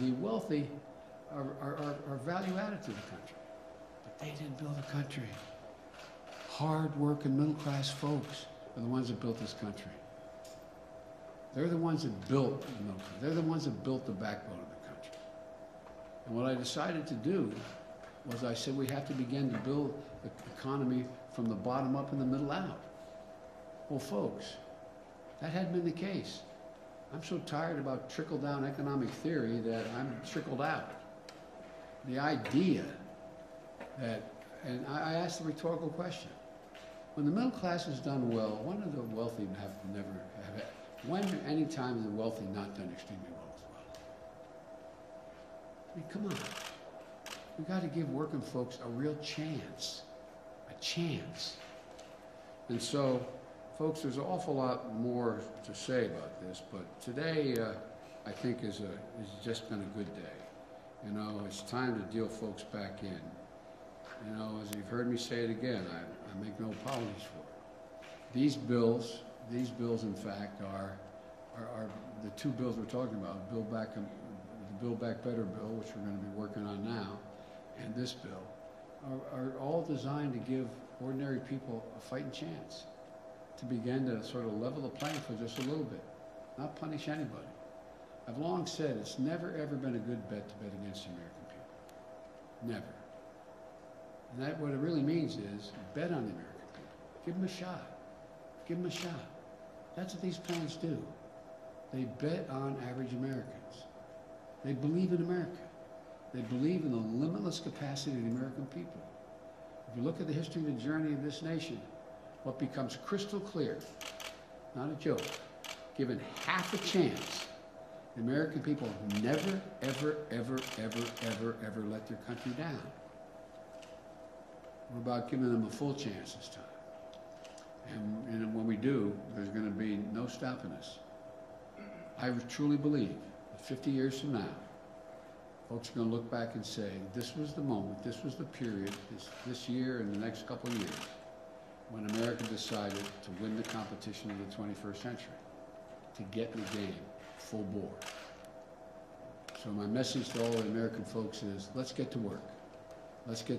the wealthy are, are, are, value added to the country. But they didn't build a country. Hard-working, middle-class folks are the ones that built this country. They're the ones that built the middle class. They're the ones that built the backbone of the country. And what I decided to do was I said we have to begin to build the economy from the bottom up and the middle out. Well, folks, that hadn't been the case. I'm so tired about trickle-down economic theory that I'm trickled out. The idea that, and I I asked the rhetorical question, when the middle class has done well, when do the wealthy have never, have, when any time the wealthy not done extremely well as well? I mean, come on. We got to give working folks a real chance, a chance. And so, folks, there's an awful lot more to say about this, but today, uh, I think is a, is just been a good day. You know, it's time to deal folks back in. You know, as you've heard me say it again, I, I make no apologies for it. These bills, these bills in fact are, are, are the two bills we're talking about, Build Back, the Build Back Better bill, which we're gonna be working on now, and this bill, are, are all designed to give ordinary people a fighting chance to begin to sort of level the playing field just a little bit, not punish anybody. I've long said it's never ever been a good bet to bet against the American people. Never. And that what it really means is bet on the American people. Give them a shot. Give them a shot. That's what these plans do. They bet on average Americans. They believe in America. They believe in the limitless capacity of the American people. If you look at the history and the journey of this nation, what becomes crystal clear, not a joke, given half a chance, the American people never, ever, ever, ever, ever, ever let their country down. We're about giving them a full chance this time. And, and when we do, there's going to be no stopping us. I truly believe that 50 years from now, folks are going to look back and say, this was the moment, this was the period, this, this year and the next couple of years, when America decided to win the competition of the 21st century, to get in the game full bore. So my message to all the American folks is, let's get to work. Let's get